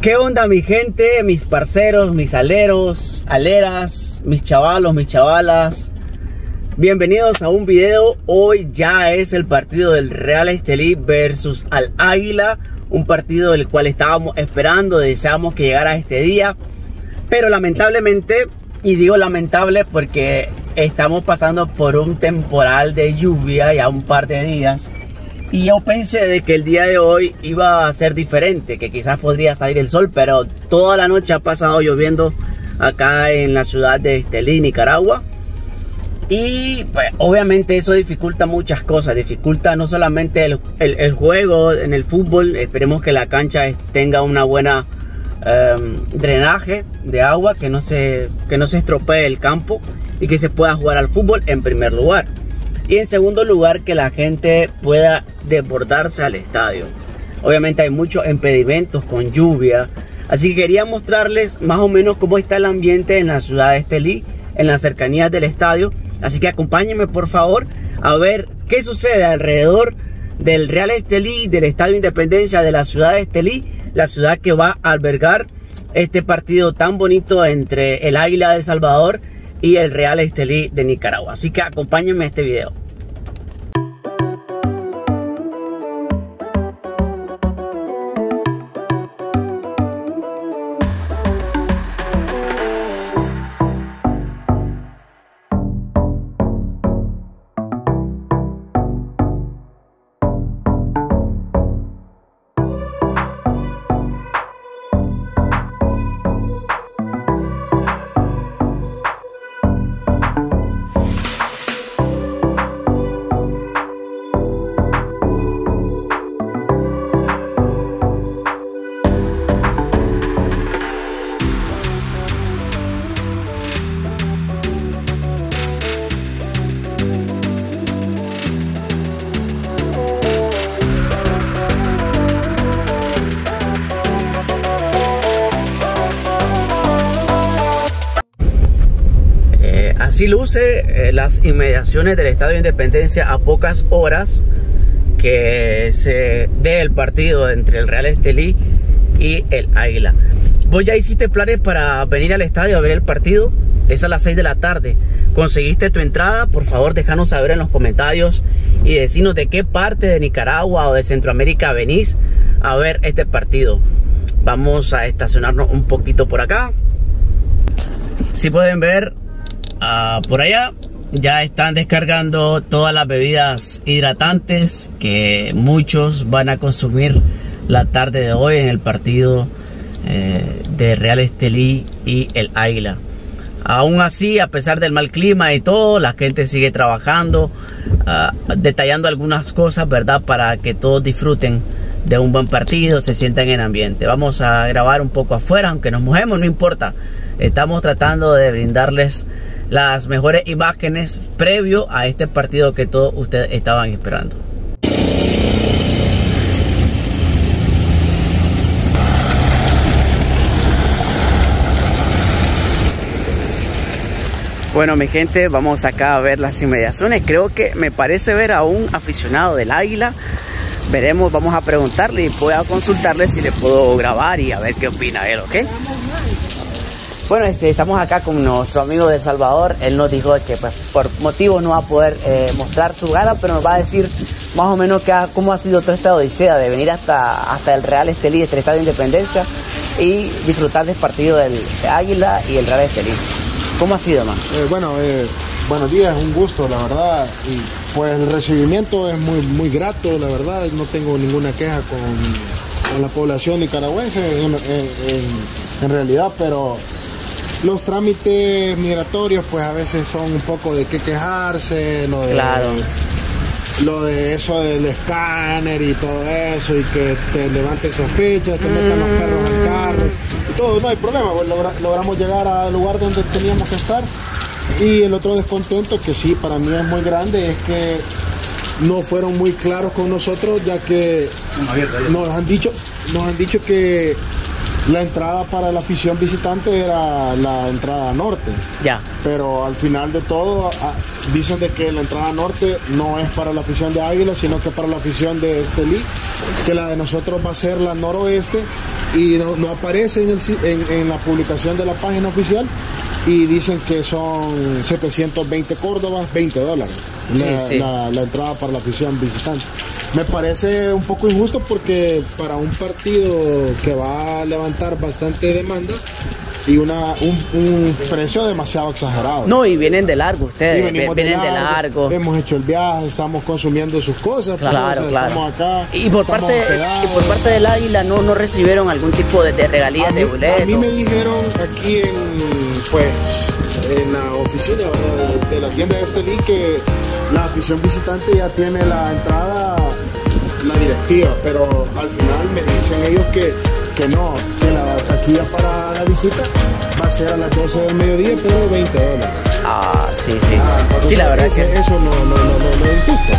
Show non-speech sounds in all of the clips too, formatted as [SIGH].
¿Qué onda mi gente, mis parceros, mis aleros, aleras, mis chavalos, mis chavalas? Bienvenidos a un video. Hoy ya es el partido del Real Estelí versus Al Águila. Un partido del cual estábamos esperando, deseamos que llegara este día. Pero lamentablemente, y digo lamentable porque estamos pasando por un temporal de lluvia ya un par de días. Y yo pensé de que el día de hoy iba a ser diferente, que quizás podría salir el sol, pero toda la noche ha pasado lloviendo acá en la ciudad de Estelí, Nicaragua. Y pues, obviamente eso dificulta muchas cosas, dificulta no solamente el, juego en el fútbol, esperemos que la cancha tenga una buena em, drenaje de agua, que no, se, que no se estropee el campo y que se pueda jugar al fútbol en primer lugar. Y en segundo lugar, que la gente pueda desbordarse al estadio. Obviamente hay muchos impedimentos con lluvia. Así que quería mostrarles más o menos cómo está el ambiente en la ciudad de Estelí, en las cercanías del estadio. Así que acompáñenme por favor a ver qué sucede alrededor del Real Estelí, del Estadio Independencia de la ciudad de Estelí, la ciudad que va a albergar este partido tan bonito entre el Águila del Salvador y el Real Estelí de Nicaragua. Así que acompáñenme a este video. Así luce eh, las inmediaciones del Estadio de Independencia a pocas horas que se dé el partido entre el Real Estelí y el Águila. ¿Vos ya hiciste planes para venir al estadio a ver el partido? Es a las 6 de la tarde. ¿Conseguiste tu entrada? Por favor, déjanos saber en los comentarios y decinos de qué parte de Nicaragua o de Centroamérica venís a ver este partido. Vamos a estacionarnos un poquito por acá. Si pueden ver, Ah, por allá ya están descargando todas las bebidas hidratantes que muchos van a consumir la tarde de hoy en el partido eh, de Real Estelí y el Águila. Aún así, a pesar del mal clima y todo, la gente sigue trabajando, ah, detallando algunas cosas, ¿verdad? Para que todos disfruten de un buen partido, se sientan en ambiente. Vamos a grabar un poco afuera, aunque nos mojemos, no importa. Estamos tratando de brindarles las mejores imágenes previo a este partido que todos ustedes estaban esperando. Bueno, mi gente, vamos acá a ver las inmediaciones. Creo que me parece ver a un aficionado del Águila. Veremos, vamos a preguntarle y puedo consultarle si le puedo grabar y a ver qué opina él, ¿ok? Bueno, este, estamos acá con nuestro amigo de Salvador. Él nos dijo que pues, por motivos no va a poder eh, mostrar su gana, pero nos va a decir más o menos que cómo ha sido toda esta odisea de venir hasta, hasta el Real Estelí, este Estadio de Independencia, y disfrutar del partido del Águila y el Real Estelí. ¿Cómo ha sido, man? Eh, bueno, eh, buenos días, un gusto, la verdad. Y pues el recibimiento es muy, muy grato, la verdad. No tengo ninguna queja con, la población nicaragüense en realidad, pero los trámites migratorios pues a veces son un poco de qué quejarse, lo de, lo de eso del escáner y todo eso y que te levanten sospechas, te metan los perros al carro y todo, no hay problema, pues, logramos llegar al lugar donde teníamos que estar y el otro descontento que sí para mí es muy grande es que no fueron muy claros con nosotros ya que nos han dicho nos han dicho que la entrada para la afición visitante era la entrada norte. Ya. Pero al final de todo dicen de que la entrada norte no es para la afición de Águila, sino que para la afición de Estelí, que la de nosotros va a ser la noroeste y no, no aparece en, el si- en- en la publicación de la página oficial y dicen que son 720 córdobas, 20 dólares Sí, la, sí. la- la entrada para la afición visitante. Me parece un poco injusto porque para un partido que va a levantar bastante demanda y una, un, un precio demasiado exagerado. No, y vienen de largo ustedes, vienen de largo. Hemos hecho el viaje, estamos consumiendo sus cosas. pues, Claro, claro. Estamos acá. y por parte y por parte del Águila no no recibieron algún tipo de, de regalías de boleto. a mí me dijeron aquí en, pues, en la oficina de la tienda de Estelí que la afición visitante ya tiene la entrada, la directiva, pero al final me dicen ellos que, que no, que la taquilla para la visita va a ser a las 12 del mediodía, pero 20 dólares. Ah, sí, sí. Entonces, sí, la verdad eso, que. eso no, no, no, no, no es justo.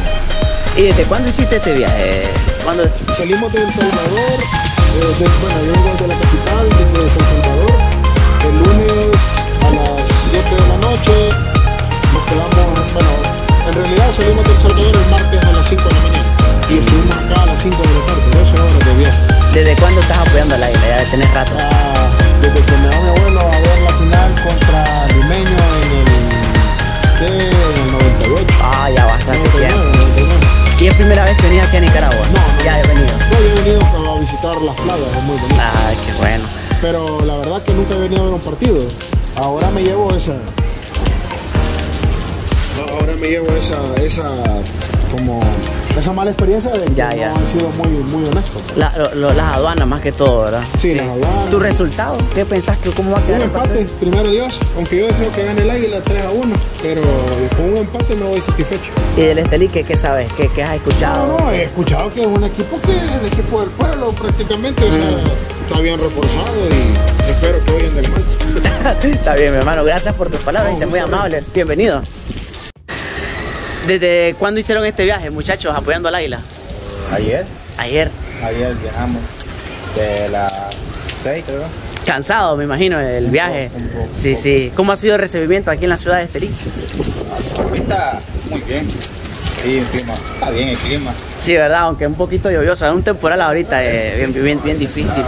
¿Y desde cuándo hiciste este viaje? ¿Cuándo? Salimos de El Salvador, eh, de, bueno, yo vengo de la capital, desde San Salvador, el lunes a las 7 de la noche, nos quedamos, bueno, en realidad salimos de El Salvador el martes a las 5 de la mañana y estuvimos acá a las 5 de la tarde, 12 horas de viaje. ¿Desde cuándo estás apoyando al Águila? Ya de tener rato. Ah, desde que me da mi abuelo a ver la final contra Limeño en el, ¿qué? en el 98. Ah, ya bastante 99, tiempo. 99. ¿Y es primera vez que venís aquí a Nicaragua? No, no. Ya he venido. No, yo he venido a visitar las playas, es muy bonito. Ah, qué bueno. pero la verdad que nunca he venido a ver un partido. Ahora me llevo esa. Ahora me llevo esa, esa como esa mala experiencia de que Ya, no ya. han sido muy, muy honestos. La- lo- lo- las aduanas más que todo, ¿verdad? Sí, las aduanas. ¿Tu resultado? ¿Qué pensás que cómo va a Un quedar el empate, primero Dios, aunque yo deseo que gane el águila 3 a 1, pero con un empate me voy satisfecho. ¿Y del Estelí qué, qué sabes? ¿Qué, qué has escuchado? No, no, he escuchado que es un equipo que es el equipo del pueblo prácticamente, o sea, está bien reforzado y espero que vayan del mal. [LAUGHS] Está bien, mi hermano. Gracias por tus palabras. No, Estás muy amable. Bienvenido. ¿Desde cuándo hicieron este viaje, muchachos, apoyando al Águila? Ayer, Ayer. ayer viajamos de las 6 creo. Cansado, me imagino, el Un viaje. poco, un poco, sí, un poco. sí. ¿Cómo ha sido el recibimiento aquí en la ciudad de Estelí? Ahorita muy bien. Sí, el clima. Está bien el clima. Sí, verdad, aunque un poquito lluvioso, es un temporal ahorita eh, bien, bien, bien difícil.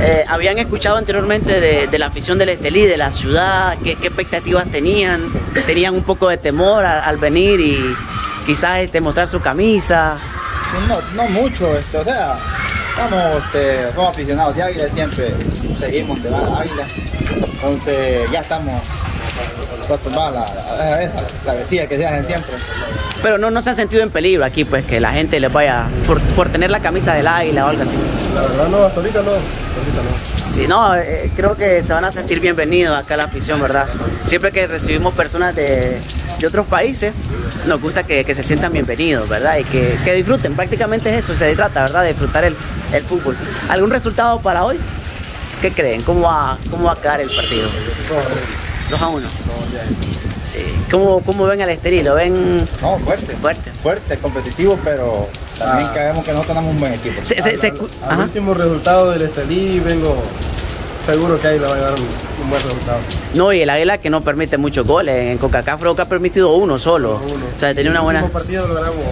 Eh, ¿Habían escuchado anteriormente de, de la afición del Estelí, de la ciudad? ¿Qué, qué expectativas tenían? ¿Tenían un poco de temor al, al venir y quizás este, mostrar su camisa? No, no mucho, este, o sea, estamos, este, somos aficionados de Águila, siempre seguimos de la Águila. Entonces ya estamos la, que se hacen siempre. Pero no, no se han sentido en peligro aquí, pues que la gente les vaya por, por tener la camisa del águila o algo así. La verdad no, hasta ahorita no, hasta ahorita no. Sí, no, eh, creo que se van a sentir bienvenidos acá a la afición, ¿verdad? Siempre que recibimos personas de, de otros países, nos gusta que, que se sientan bienvenidos, ¿verdad? Y que, que disfruten, prácticamente es eso, se trata, ¿verdad? De disfrutar el, el fútbol. ¿Algún resultado para hoy? ¿Qué creen? ¿Cómo va, cómo va a quedar el partido? 2 a 1. Sí. ¿Cómo, ¿Cómo ven al Esteri? ¿Lo ven No, fuerte. fuerte? Fuerte, competitivo, pero también Ah. creemos que nosotros tenemos un buen equipo. Se- se- Al último resultado del Estelí vengo seguro que ahí le va a llevar un, un buen resultado. No, y el Águila que no permite muchos goles. En Coca-Cola creo que ha permitido uno solo. Uno. O sea, tenía una buena... partido lo ganamos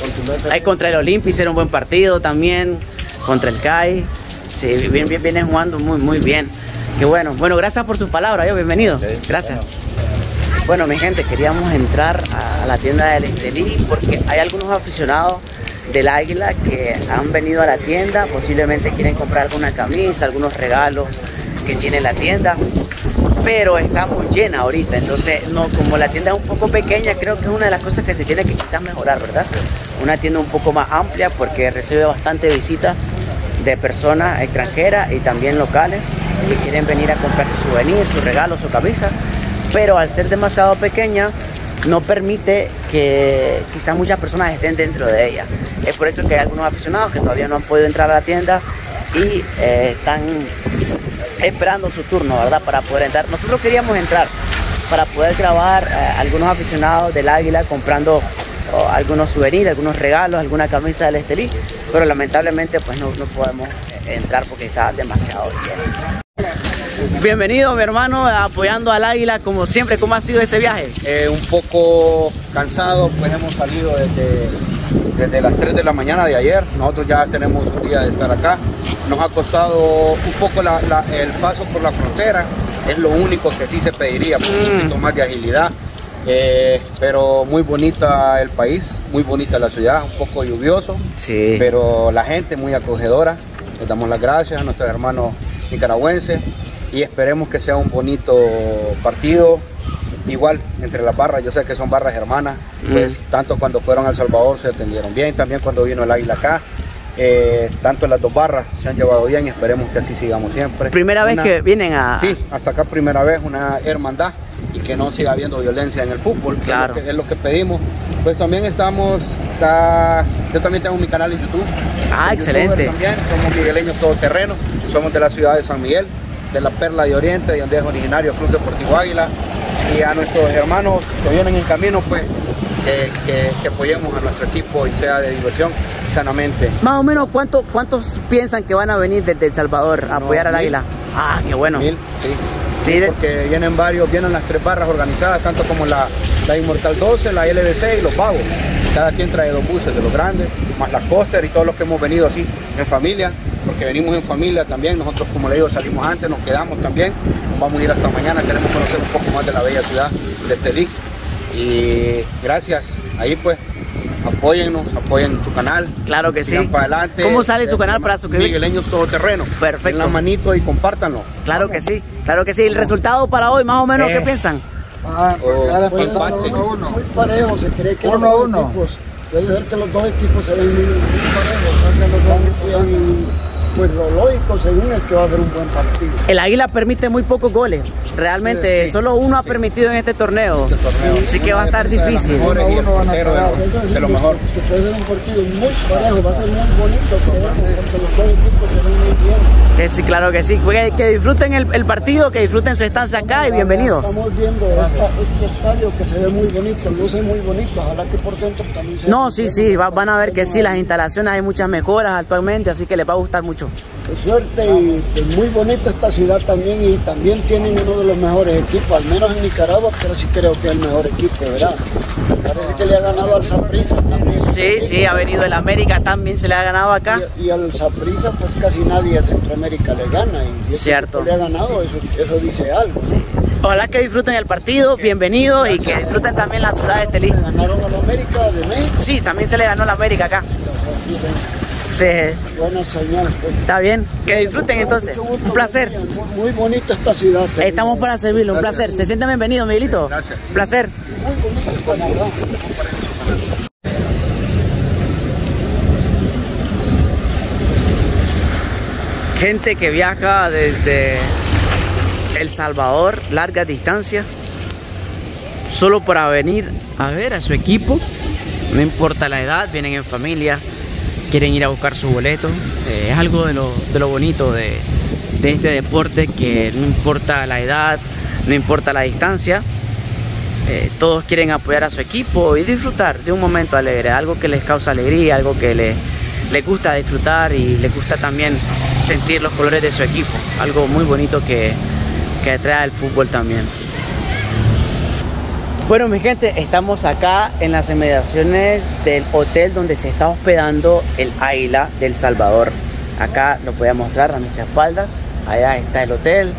contundente. Ahí contra el Olimpia hicieron un buen partido también, contra el CAI. Sí, bien, bien, vienen jugando muy, muy bien. Qué bueno. Bueno, gracias por sus palabras, yo, bienvenido. Gracias. bueno. Bueno, mi gente, queríamos entrar a la tienda del Estelí porque hay algunos aficionados del Águila que han venido a la tienda, posiblemente quieren comprar alguna camisa, algunos regalos que tiene la tienda, pero está muy llena ahorita, entonces no, como la tienda es un poco pequeña, creo que es una de las cosas que se tiene que quizás mejorar, ¿verdad? Una tienda un poco más amplia porque recibe bastante visitas de personas extranjeras y también locales que quieren venir a comprar su souvenir, su regalo, su camisa, pero al ser demasiado pequeña no permite que quizás muchas personas estén dentro de ella. Es por eso que hay algunos aficionados que todavía no han podido entrar a la tienda y eh, están esperando su turno, ¿verdad? Para poder entrar. Nosotros queríamos entrar para poder grabar eh, algunos aficionados del Águila comprando algunos souvenirs, algunos regalos, alguna camisa del Estelí, pero lamentablemente pues no, no podemos entrar porque está demasiado lleno. Bienvenido mi hermano, apoyando al Águila como siempre. ¿Cómo ha sido ese viaje? Eh, un poco cansado, pues hemos salido desde, desde las 3 de la mañana de ayer. Nosotros ya tenemos un día de estar acá Nos ha costado un poco la- la- el paso por la frontera, es lo único que sí se pediría, pues, un poquito más de agilidad. Eh, pero muy bonita el país, muy bonita la ciudad, un poco lluvioso, Sí. pero la gente muy acogedora. Les damos las gracias a nuestros hermanos nicaragüenses y esperemos que sea un bonito partido. Igual entre las barras, yo sé que son barras hermanas, pues tanto cuando fueron a El Salvador se atendieron bien, también cuando vino el Águila acá, eh, tanto las dos barras se han llevado bien y esperemos que así sigamos siempre. Primera vez que vienen a... Sí, hasta acá primera vez una hermandad y que no siga habiendo violencia en el fútbol, que Claro. es, lo que, es lo que pedimos. Pues también estamos, está- yo también tengo mi canal en YouTube. Ah, excelente. También, somos migueleños todoterreno, somos de la ciudad de San Miguel, de la Perla de Oriente, de donde es originario Club Deportivo Águila. Y a nuestros hermanos que vienen en camino, pues que, que- que apoyemos a nuestro equipo y sea de diversión sanamente. Más o menos, ¿cuánto, ¿cuántos piensan que van a venir desde El Salvador a No, apoyar al. Águila? Ah, qué bueno. Mil, sí. Sí, Sí, de- porque vienen varios, vienen las tres barras organizadas, tanto como la, la Inmortal 12, la LBC y los Vagos. Cada quien trae dos buses de los grandes, más las coster y todos los que hemos venido así en familia, porque venimos en familia también. Nosotros, como le digo, salimos antes, nos quedamos también. Vamos a ir hasta mañana, queremos conocer un poco más de la bella ciudad de Estelí. Y gracias, ahí pues, apóyennos, apoyen su canal. Claro que sí. para adelante. ¿Cómo sale su canal para suscribirse? Migueleños Todoterreno. Perfecto. Den la manito y compártanlo. Claro que sí, claro que sí. ¿El resultado para hoy, más o menos, qué Eh. piensan? Ah, O pues, empate. Muy parejo, se cree que Uno los uno. equipos, puede ser que los dos equipos se ven muy, muy parejos, creo que los dos pues lo lógico según es que va a ser un buen partido. El Águila permite muy pocos goles. Realmente, Sí, sí. solo uno ha permitido en este torneo. Este torneo. Así que va a estar de difícil. el Uno uno van a de lo- de mejor. Que puede ser un partido muy parejo, va a ser muy bonito, porque los dos equipos se ven muy bien. Que sí, claro que sí. Que, que disfruten el, el partido, que disfruten su estancia acá y bienvenidos. Estamos viendo esta- este estadio que se ve muy bonito, luce muy bonito, ojalá que por dentro también se No, sí, sí, va- van a ver que sí, las instalaciones hay muchas mejoras actualmente, así que les va a gustar mucho. De suerte y pues, muy bonita esta ciudad también y también tienen uno de los mejores equipos, al menos en Nicaragua, pero sí creo que es el mejor equipo, ¿verdad? Parece que le ha ganado al Saprissa también. Sí, sí, ha venido el América también, se le ha ganado acá. Y, y al Saprissa pues casi nadie de Centroamérica le gana y si Cierto. le ha ganado, eso, eso dice algo. Ojalá que disfruten el partido, bienvenidos y que disfruten también la ciudad de Estelí. Le ganaron al América de México, Sí, también se le ganó la América acá. Sí, buena señal. pues. está bien. Que disfruten entonces. Gusto, Un placer. Muy, bonita esta ciudad. te Estamos para servirle, un placer. Se sienten bienvenidos, Miguelito. Gracias. Placer. Muy bonita esta ciudad. Gente que viaja desde El Salvador, largas distancias, solo para venir a ver a su equipo. No importa la edad, vienen en familia, quieren ir a buscar su boleto. Eh, es algo de lo, de lo bonito de, de este deporte que no importa la edad, no importa la distancia. eh, todos quieren apoyar a su equipo y disfrutar de un momento alegre, algo que les causa alegría, algo que les, les gusta disfrutar y les gusta también sentir los colores de su equipo, algo muy bonito que, que trae el fútbol también. Bueno, mi gente, estamos acá en las inmediaciones del hotel donde se está hospedando el Águila del Salvador. Acá lo voy mostrar a mis espaldas. Allá está el hotel,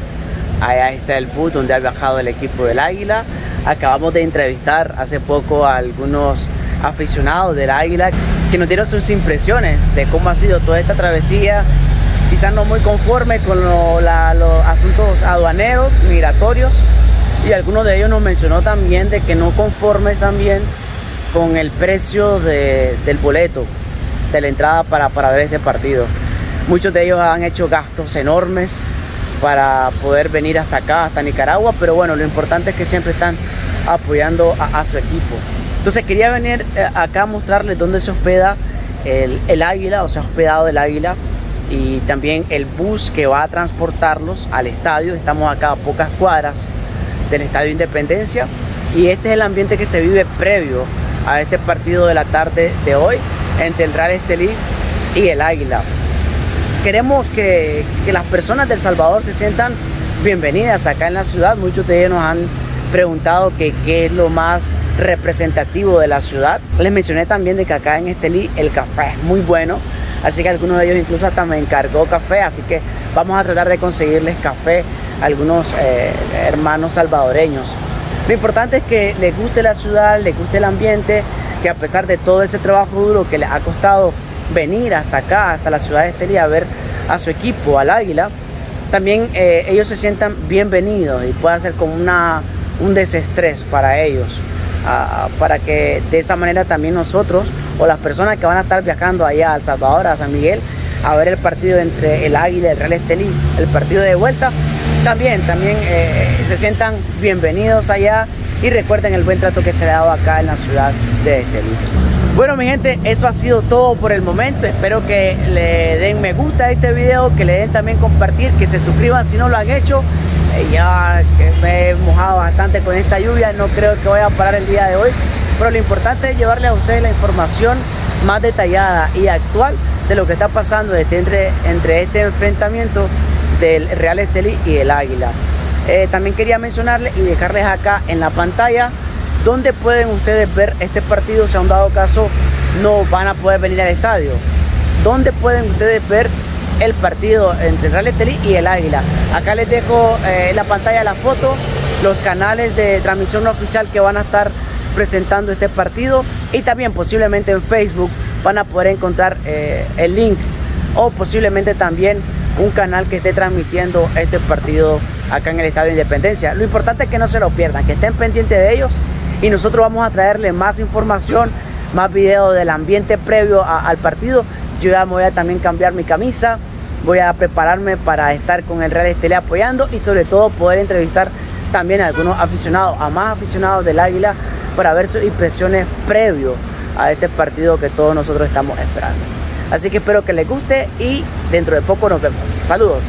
allá está el bus donde ha viajado el equipo del Águila. Acabamos de entrevistar hace poco a algunos aficionados del Águila que nos dieron sus impresiones de cómo ha sido toda esta travesía. Quizás no muy conforme con los asuntos aduaneros, migratorios, y algunos de ellos nos mencionó también de que no conformes también con el precio de- del boleto de la entrada para, para ver este partido. Muchos de ellos han hecho gastos enormes para poder venir hasta acá, hasta Nicaragua, pero bueno, lo importante es que siempre están apoyando a, su equipo. Entonces quería venir eh, acá a mostrarles dónde se hospeda el, el águila, o sea, hospedado el águila, y también el bus que va a transportarlos al estadio. Estamos acá a pocas cuadras del Estadio Independencia y este es el ambiente que se vive previo a este partido de la tarde de hoy entre el Real Estelí y el Águila. Queremos que, que las personas del Salvador se sientan bienvenidas acá en la ciudad. Muchos de ellos nos han preguntado que qué es lo más representativo de la ciudad. Les mencioné también de que acá en Estelí el café es muy bueno. Así que algunos de ellos incluso hasta me encargó café. Así que vamos a tratar de conseguirles café algunos eh, hermanos salvadoreños. Lo importante es que les guste la ciudad, les guste el ambiente, que a pesar de todo ese trabajo duro que les ha costado venir hasta acá, hasta la ciudad de Estelí, a ver a su equipo, al Águila, también eh, ellos se sientan bienvenidos y pueda ser como una, un desestrés para ellos, para que de esa manera también nosotros o las personas que van a estar viajando allá a El Salvador, a San Miguel, a ver el partido entre el Águila y el Real Estelí, el partido de vuelta, también, también eh, se sientan bienvenidos allá y recuerden el buen trato que se le ha dado acá en la ciudad de Estelí. Bueno mi gente, eso ha sido todo por el momento. Espero que le den me gusta a este video, que le den también compartir, que se suscriban si no lo han hecho. Eh, ya que me he mojado bastante con esta lluvia, no creo que voy a parar el día de hoy. Pero lo importante es llevarle a ustedes la información más detallada y actual de lo que está pasando entre, entre este enfrentamiento del Real Estelí y el Águila. Eh, también quería mencionarles y dejarles acá en la pantalla donde pueden ustedes ver este partido si a un dado caso no van a poder venir al estadio. Donde pueden ustedes ver el partido entre el Real Estelí y el Águila. Acá les dejo eh, en la pantalla la foto, los canales de transmisión oficial que van a estar presentando este partido y también posiblemente en Facebook van a poder encontrar eh, el link o posiblemente también un canal que esté transmitiendo este partido acá en el Estadio de Independencia. Lo importante es que no se lo pierdan, que estén pendientes de ellos y nosotros vamos a traerle más información, más videos del ambiente previo al partido. Yo ya me voy a también cambiar mi camisa, voy a prepararme para estar con el Real Estelí apoyando y sobre todo poder entrevistar también a algunos aficionados, a más aficionados del Águila para ver sus impresiones previo a este partido que todos nosotros estamos esperando. Así que espero que les guste y dentro de poco nos vemos. Saludos.